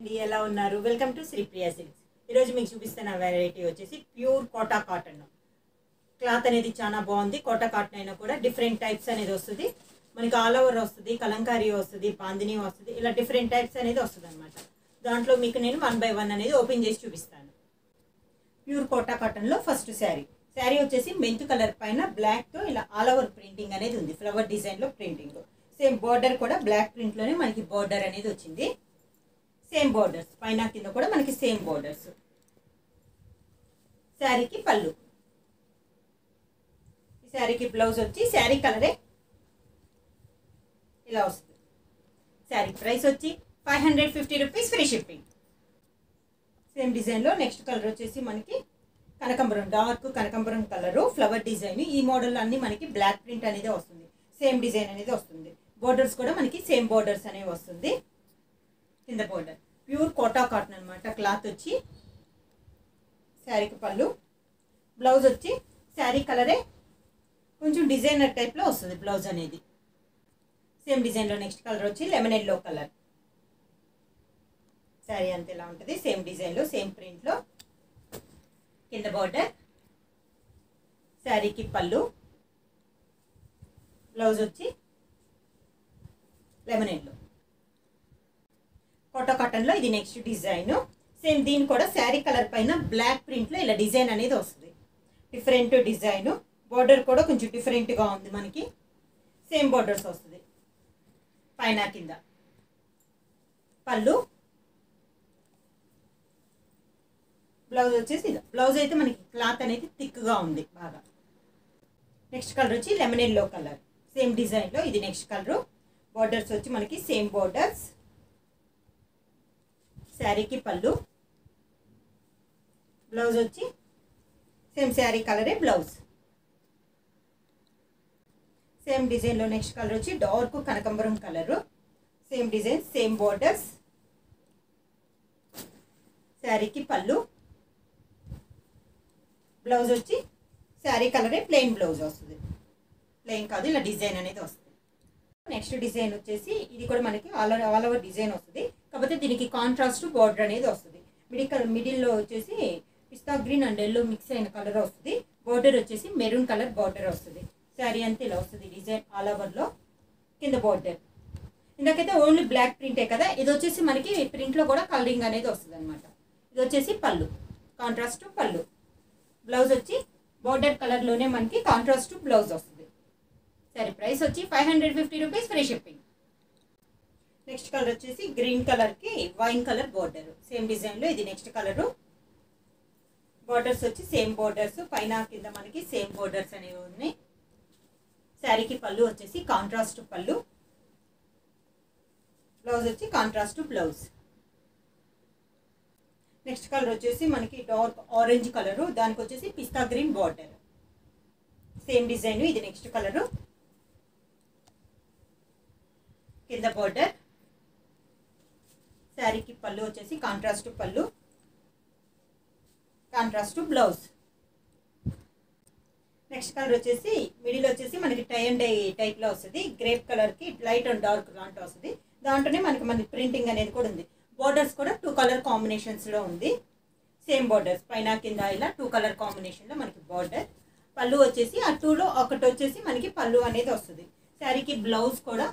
అండి ఎలా ఉన్నారు? వెల్కమ్ టు శ్రీప్రియా సిల్క్స్ ఈరోజు మీకు చూపిస్తున్న వెరైటీ వచ్చేసి ప్యూర్ కోటా కాటన్ క్లాత్ అనేది చాలా బాగుంది. కోటా కాటన్ అయినా కూడా డిఫరెంట్ టైప్స్ అనేది వస్తుంది. మనకి ఆల్ ఓవర్ వస్తుంది కలంకారీ వస్తుంది బాందిని వస్తుంది ఇలా డిఫరెంట్ టైప్స్ అనేది వస్తుంది అనమాట దాంట్లో మీకు నేను వన్ బై వన్ అనేది ఓపెన్ చేసి చూపిస్తాను. ప్యూర్ కోటా కాటన్లో ఫస్ట్ శారీ శారీ వచ్చేసి మెంతు కలర్ పైన బ్లాక్తో ఇలా ఆల్ ఓవర్ ప్రింటింగ్ అనేది ఉంది. ఫ్లవర్ డిజైన్లో ప్రింటింగ్ సేమ్ బార్డర్ కూడా బ్లాక్ ప్రింట్లోనే మనకి బార్డర్ అనేది వచ్చింది. సేమ్ బోర్డర్స్ పైన కింద కూడా మనకి సేమ్ బోర్డర్స్ శారీకి పళ్ళు. ఈ శారీకి బ్లౌజ్ వచ్చి శారీ కలరే ఇలా వస్తుంది. శారీ ప్రైస్ వచ్చి five hundred fifty rupees free shipping same డిజైన్లో నెక్స్ట్ కలర్ వచ్చేసి మనకి కనకంబరం డార్క్ కనకంబరం కలరు ఫ్లవర్ డిజైన్ ఈ మోడల్ అన్నీ మనకి బ్లాక్ ప్రింట్ అనేది వస్తుంది. సేమ్ డిజైన్ అనేది వస్తుంది. బోర్డర్స్ కూడా మనకి సేమ్ బోర్డర్స్ అనేవి వస్తుంది. కింద బోర్డర్ ప్యూర్ కోటా కాటన్ అనమాట క్లాత్ వచ్చి శారీకి పళ్ళు. బ్లౌజ్ వచ్చి శారీ కలరే కొంచెం డిజైనర్ టైప్లో వస్తుంది బ్లౌజ్ అనేది. సేమ్ డిజైన్లో నెక్స్ట్ కలర్ వచ్చి లెమన్ ఎల్లో కలర్ శారీ అంత ఇలా ఉంటుంది? సేమ్ డిజైన్లో సేమ్ ప్రింట్లో కింద బార్డర్ శారీకి పళ్ళు. బ్లౌజ్ వచ్చి లెమన్ ఎల్లో ఫోటో కాటన్లో ఇది నెక్స్ట్ డిజైన్ సేమ్ దీని కూడా శారీ కలర్ పైన బ్లాక్ ప్రింట్లో ఇలా డిజైన్ అనేది వస్తుంది. డిఫరెంట్ డిజైన్ బోర్డర్ కూడా కొంచెం డిఫరెంట్గా ఉంది మనకి. సేమ్ బార్డర్స్ వస్తుంది. పైన కింద. పళ్ళు. బ్లౌజ్ వచ్చేసి ఇది. బ్లౌజ్ అయితే మనకి క్లాత్ అనేది థిక్గా ఉంది బాగా. నెక్స్ట్ కలర్ వచ్చి లెమన్ ఎల్లో కలర్ సేమ్ డిజైన్లో ఇది నెక్స్ట్ కలర్ బార్డర్స్ వచ్చి మనకి సేమ్ బార్డర్స్ శారీకి పళ్ళు. బ్లౌజ్ వచ్చి సేమ్ శారీ కలరే బ్లౌజ్ సేమ్ డిజైన్లో నెక్స్ట్ కలర్ వచ్చి dark కనకంబరం colour same design same borders శారీకి పళ్ళు. బ్లౌజ్ వచ్చి శారీ కలరే ప్లెయిన్ బ్లౌజ్ వస్తుంది. ప్లెయిన్ కాదు ఇలా డిజైన్ అనేది వస్తుంది. నెక్స్ట్ డిజైన్ వచ్చేసి ఇది కూడా మనకి ఆల్ ఆల్ ఓవర్ డిజైన్ వస్తుంది. కాకపోతే దీనికి కాంట్రాస్ట్ బార్డర్ అనేది వస్తుంది. మిడిల్ మిడిల్లో వచ్చేసి pista green and yellow mix అయిన కలర్ వస్తుంది. బార్డర్ వచ్చేసి మెరూన్ కలర్ బార్డర్ వస్తుంది. శారీ అంతా ఇలా వస్తుంది డిజైన్ ఆల్ ఓవర్లో కింద బార్డర్ ఇందాకైతే ఓన్లీ బ్లాక్ ప్రింటే కదా? ఇది వచ్చేసి మనకి ప్రింట్లో కూడా కలరింగ్ అనేది వస్తుంది అనమాట ఇది వచ్చేసి పళ్ళు. కాంట్రాస్ట్ పళ్ళు. బ్లౌజ్ వచ్చి బార్డర్ కలర్లోనే మనకి కాంట్రాస్ట్ బ్లౌజ్ వస్తుంది. సరే ప్రైస్ వచ్చి five hundred fifty rupees free shipping next colour వచ్చేసి గ్రీన్ కలర్కి వైన్ కలర్ బార్డర్ సేమ్ డిజైన్లో ఇది నెక్స్ట్ కలరు బార్డర్స్ వచ్చి సేమ్ బార్డర్స్ పైన కింద మనకి సేమ్ బార్డర్స్ అనేవి ఉన్నాయి. శారీకి పళ్ళు వచ్చేసి కాంట్రాస్ట్ పళ్ళు. బ్లౌజ్ వచ్చి కాంట్రాస్ట్ బ్లౌజ్ నెక్స్ట్ కలర్ వచ్చేసి మనకి డార్క్ ఆరెంజ్ కలరు దానికి వచ్చేసి పిస్తా గ్రీన్ బార్డర్ సేమ్ డిజైన్ ఇది నెక్స్ట్ కలరు కింద బార్డర్ శారీకి పళ్ళు వచ్చేసి కాంట్రాస్ట్ పళ్ళు కాంట్రాస్ట్ బ్లౌజ్ నెక్స్ట్ కలర్ వచ్చేసి మిడిల్ వచ్చేసి మనకి టై అండ్ డై టైప్లో వస్తుంది. గ్రేప్ కలర్కి లైట్ అండ్ డార్క్ దాంట్లో వస్తుంది. దాంట్లోనే మనకి మనకి ప్రింటింగ్ అనేది కూడా ఉంది. బోర్డర్స్ కూడా టూ కలర్ కాంబినేషన్స్లో ఉంది. సేమ్ బోర్డర్స్ పైన కింద ఇలా టూ కలర్ కాంబినేషన్లో మనకి బోర్డర్ పళ్ళు వచ్చేసి ఆ టూలో ఒకటి వచ్చేసి మనకి పళ్ళు అనేది వస్తుంది. శారీకి బ్లౌజ్ కూడా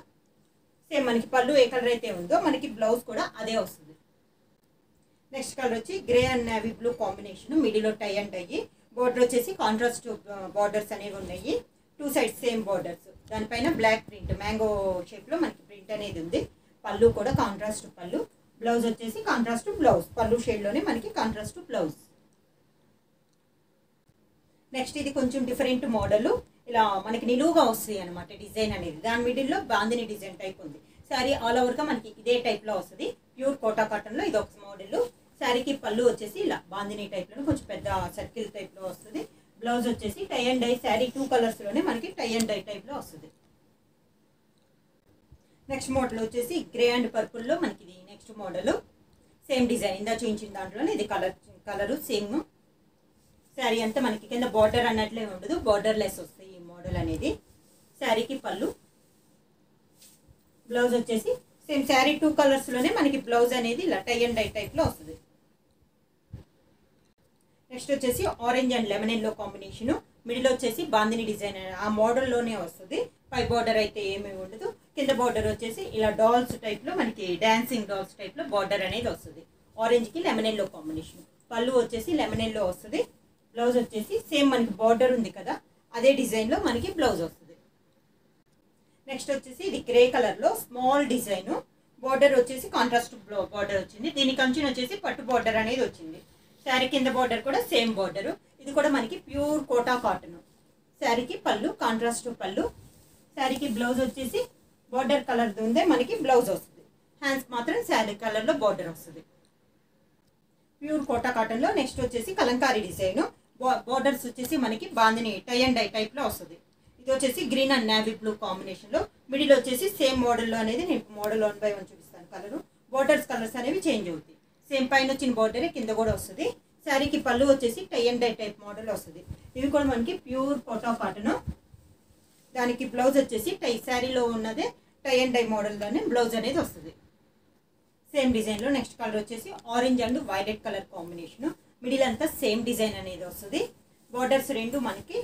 సేమ్ మనకి పళ్ళు ఏ కలర్ అయితే ఉందో మనకి బ్లౌజ్ కూడా అదే వస్తుంది. నెక్స్ట్ కలర్ వచ్చి grey and navy blue combination మిడిలో tie and అయ్యి బార్డర్ వచ్చేసి కాంట్రాస్ట్ బార్డర్స్ uh, అనేవి ఉన్నాయి. టూ సైడ్స్ సేమ్ బార్డర్స్ దానిపైన బ్లాక్ ప్రింట్ మ్యాంగో షేప్లో మనకి ప్రింట్ అనేది ఉంది. పళ్ళు కూడా కాంట్రాస్ట్ పళ్ళు. బ్లౌజ్ వచ్చేసి కాంట్రాస్ట్ బ్లౌజ్ పళ్ళు షేడ్లోనే మనకి కాంట్రాస్ట్ బ్లౌజ్ నెక్స్ట్ ఇది కొంచెం డిఫరెంట్ మోడలు ఇలా మనకి నిలువుగా వస్తుంది అనమాట డిజైన్ అనేది. దాని మిడిల్లో బాందిని డిజైన్ టైప్ ఉంది. శారీ ఆల్ ఓవర్గా మనకి ఇదే టైప్లో వస్తుంది. ప్యూర్ కోటా కాటన్లో ఇది ఒక మోడల్ శారీకి పళ్ళు వచ్చేసి ఇలా బాందిని టైప్లో కొంచెం పెద్ద సర్కిల్ టైప్లో వస్తుంది. బ్లౌజ్ వచ్చేసి tie and dye sari two కలర్స్లోనే మనకి టై అండ్ డై టైప్లో వస్తుంది. నెక్స్ట్ మోడల్ వచ్చేసి గ్రే అండ్ పర్పుల్లో మనకి ఇది నెక్స్ట్ మోడల్ సేమ్ డిజైన్ ఇందా చూపించిన దాంట్లోనే ఇది కలర్ కలరు సేమ్ శారీ అంతా మనకి కింద బార్డర్ అన్నట్లే ఉండదు. బార్డర్ లెస్ వస్తాయి. ఈ అనేది శారీకి పళ్ళు. బ్లౌజ్ వచ్చేసి సేమ్ శారీ టూ కలర్స్లోనే మనకి బ్లౌజ్ అనేది ఇలా టై అండ్ డై టైప్లో వస్తుంది. నెక్స్ట్ వచ్చేసి orange and lemon yellow combination. Middle వచ్చేసి బాందిని డిజైన్ ఆ మోడల్లోనే వస్తుంది. పై బార్డర్ అయితే ఏమీ ఉండదు. కింద బార్డర్ వచ్చేసి ఇలా డాల్స్ టైప్లో మనకి డాన్సింగ్ డాల్స్ టైప్లో బార్డర్ అనేది వస్తుంది. ఆరెంజ్కి లెమన్ ఎల్లో కాంబినేషన్. పళ్ళు వచ్చేసి లెమన్ ఎల్లో వస్తుంది. బ్లౌజ్ వచ్చేసి సేమ్ మనకి బార్డర్ ఉంది కదా. అదే డిజైన్లో మనకి బ్లౌజ్ వస్తుంది. నెక్స్ట్ వచ్చేసి ఇది గ్రే కలర్లో స్మాల్ డిజైన్. బార్డర్ వచ్చేసి కాంట్రాస్ట్ బార్డర్ వచ్చింది. దీని అంచున వచ్చేసి పట్టు బార్డర్ అనేది వచ్చింది. శారీ కింద బార్డర్ కూడా సేమ్ బార్డరు ఇది కూడా మనకి ప్యూర్ కోటా కాటన్ శారీకి పళ్ళు కాంట్రాస్ట్ పళ్ళు. శారీకి బ్లౌజ్ వచ్చేసి బార్డర్ కలర్ ఉందే మనకి బ్లౌజ్ వస్తుంది. హ్యాండ్స్ మాత్రం శారీ కలర్లో బార్డర్ వస్తుంది. ప్యూర్ కోటా కాటన్లో నెక్స్ట్ వచ్చేసి కలంకారీ డిజైన్. బోర్డర్స్ వచ్చేసి మనకి బాందిని టై అండ్ డై టైప్లో వస్తుంది. ఇది వచ్చేసి గ్రీన్ అండ్ నావీ బ్లూ కాంబినేషన్లో మిడిల్ వచ్చేసి సేమ్ మోడల్లో అనేది నేను మోడల్ వన్ బై వన్ చూపిస్తాను కలరు బోర్డర్స్ కలర్స్ అనేవి చేంజ్ అవుతాయి. సేమ్ పైన వచ్చిన బోర్డరే కింద కూడా వస్తుంది. శారీకి పళ్ళు వచ్చేసి tie and dye type model వస్తుంది. ఇవి కూడా మనకి ప్యూర్ ఫోటో కాటను దానికి బ్లౌజ్ వచ్చేసి టై శారీలో ఉన్నదే టై అండ్ డై మోడల్లోనే బ్లౌజ్ అనేది వస్తుంది. సేమ్ డిజైన్లో నెక్స్ట్ కలర్ వచ్చేసి orange and violet colour combination middle అంతా సేమ్ డిజైన్ అనేది వస్తుంది. బార్డర్స్ రెండు మనకి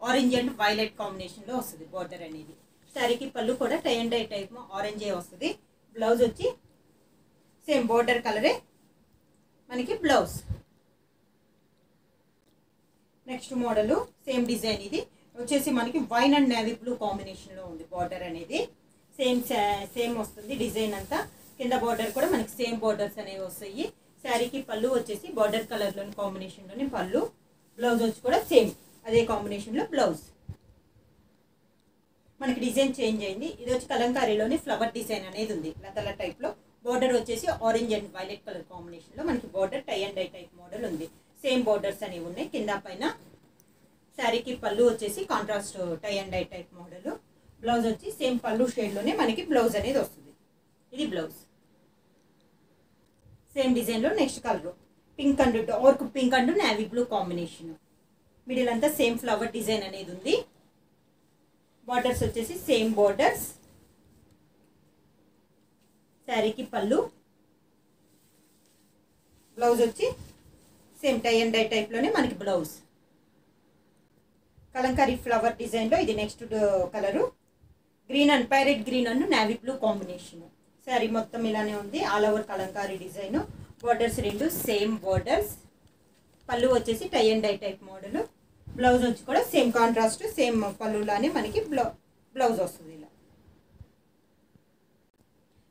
ఆరెంజ్ అండ్ వైలెట్ కాంబినేషన్లో వస్తుంది బార్డర్ అనేది. శారీకి పళ్ళు కూడా టై అండ్ డై టైప్ ఆరెంజే వస్తుంది. బ్లౌజ్ వచ్చి సేమ్ బార్డర్ కలరే మనకి blouse next model same design ఇది. వచ్చేసి మనకి వైన్ అండ్ నేవీ బ్లూ కాంబినేషన్లో ఉంది బార్డర్ అనేది. సేమ్ సేమ్ వస్తుంది డిజైన్ అంతా. కింద బార్డర్ కూడా మనకి సేమ్ బార్డర్స్ అనేవి వస్తాయి. శారీకి పళ్ళు వచ్చేసి బార్డర్ కలర్లోని కాంబినేషన్లోని పళ్ళు బ్లౌజ్ వచ్చి కూడా సేమ్ అదే కాంబినేషన్లో బ్లౌజ్ మనకి డిజైన్ చేంజ్ అయింది. ఇది వచ్చి కలంకారీలోని ఫ్లవర్ డిజైన్ అనేది ఉంది. లతల టైప్లో బార్డర్ వచ్చేసి ఆరెంజ్ అండ్ వైలెట్ కలర్ కాంబినేషన్లో మనకి border tie and dye type model ఉంది. సేమ్ బార్డర్స్ అనేవి ఉన్నాయి. కింద పైన శారీకి పళ్ళు వచ్చేసి contrast tie and dye type model blouse వచ్చి సేమ్ పళ్ళు షేడ్లోనే మనకి బ్లౌజ్ అనేది వస్తుంది. ఇది బ్లౌజ్ సేమ్ డిజైన్లో next colour pink and ఓర్క్ pink and navy blue combination middle అంతా సేమ్ ఫ్లవర్ డిజైన్ అనేది ఉంది. బార్డర్స్ వచ్చేసి సేమ్ బార్డర్స్ శారీకి పళ్ళు. బ్లౌజ్ వచ్చి సేమ్ టై అండ్ డై టైప్లోనే మనకి బ్లౌజ్ కలంకారీ ఫ్లవర్ డిజైన్లో ఇది next colour green and parrot green and navy blue combination sari మొత్తం ఇలానే ఉంది. All over Kalamkari design. Borders రెండు సేమ్ బార్డర్స్ పళ్ళు వచ్చేసి tie and dye type model blouse వచ్చి కూడా సేమ్ కాంట్రాస్ట్ సేమ్ పళ్ళులానే మనకి బ్లౌ బ్లౌజ్ వస్తుంది ఇలా.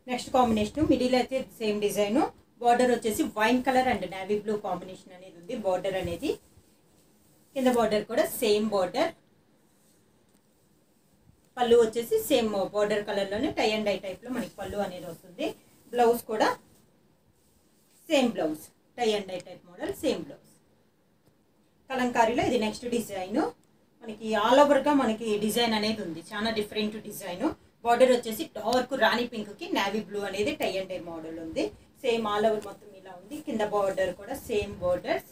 నెక్స్ట్ కాంబినేషన్ మిడిల్ అయితే సేమ్ డిజైన్ బార్డర్ వచ్చేసి wine colour and navy blue combination అనేది ఉంది. బార్డర్ అనేది. కింద బార్డర్ కూడా సేమ్ బార్డర్ పళ్ళు వచ్చేసి సేమ్ బార్డర్ కలర్లోనే టై అండ్ డై టైప్లో మనకి పళ్ళు అనేది వస్తుంది. బ్లౌజ్ కూడా same blouse tie and dye type model same blouse కలంకారీలో ఇది నెక్స్ట్ డిజైన్. మనకి ఆల్ ఓవర్గా మనకి డిజైన్ అనేది ఉంది. చాలా డిఫరెంట్ డిజైన్. బార్డర్ వచ్చేసి డార్క్ రాణి పింక్కి నావీ బ్లూ అనేది టై అండ్ డై మోడల్ ఉంది. సేమ్ ఆల్ ఓవర్ మొత్తం ఇలా ఉంది. కింద బార్డర్ కూడా సేమ్ బార్డర్స్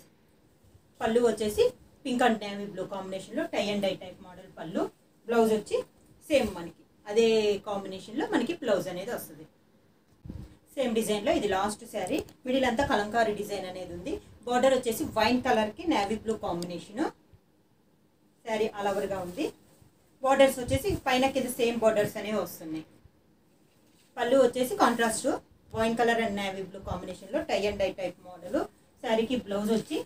పళ్ళు వచ్చేసి పింక్ అండ్ నేవీ బ్లూ కాంబినేషన్లో tie and dye type model పళ్ళు. బ్లౌజ్ వచ్చి సేమ్ మనకి. అదే కాంబినేషన్లో మనకి బ్లౌజ్ అనేది వస్తుంది. సేమ్ డిజైన్లో ఇది లాస్ట్ శారీ మిడిల్ అంతా కలంకారీ డిజైన్ అనేది ఉంది. బార్డర్ వచ్చేసి వైన్ కలర్కి నేవీ బ్లూ కాంబినేషన్ శారీ అలవర్గా ఉంది. బార్డర్స్ వచ్చేసి పైన కింద సేమ్ బార్డర్స్ అనేవి వస్తున్నాయి. పళ్ళు వచ్చేసి contrast wine colour and navy blue కాంబినేషన్లో tie and dye type model శారీకి బ్లౌజ్ వచ్చి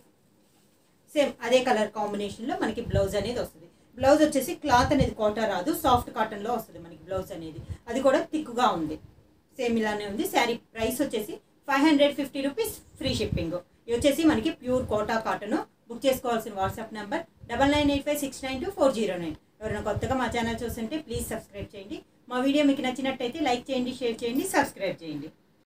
సేమ్ అదే కలర్ కాంబినేషన్లో మనకి బ్లౌజ్ అనేది వస్తుంది. బ్లౌజ్ వచ్చేసి క్లాత్ అనేది కోటా రాదు సాఫ్ట్ కాటన్లో వస్తుంది మనకి బ్లౌజ్ అనేది. అది కూడా థిక్గా ఉంది. సేమ్ ఇలానే ఉంది. శారీ ప్రైస్ వచ్చేసి five hundred fifty rupees free shipping. ఇది వచ్చేసి మనకి ప్యూర్ కోటా కాటన్. బుక్ చేసుకోవాల్సిన WhatsApp number double nine eight five six nine two four zero nine. ఎవరైనా కొత్తగా మా ఛానల్ చూస్తుంటే ప్లీజ్ సబ్స్క్రైబ్ చేయండి. మా వీడియో మీకు నచ్చినట్టయితే లైక్ చేయండి షేర్ చేయండి సబ్స్క్రైబ్ చేయండి.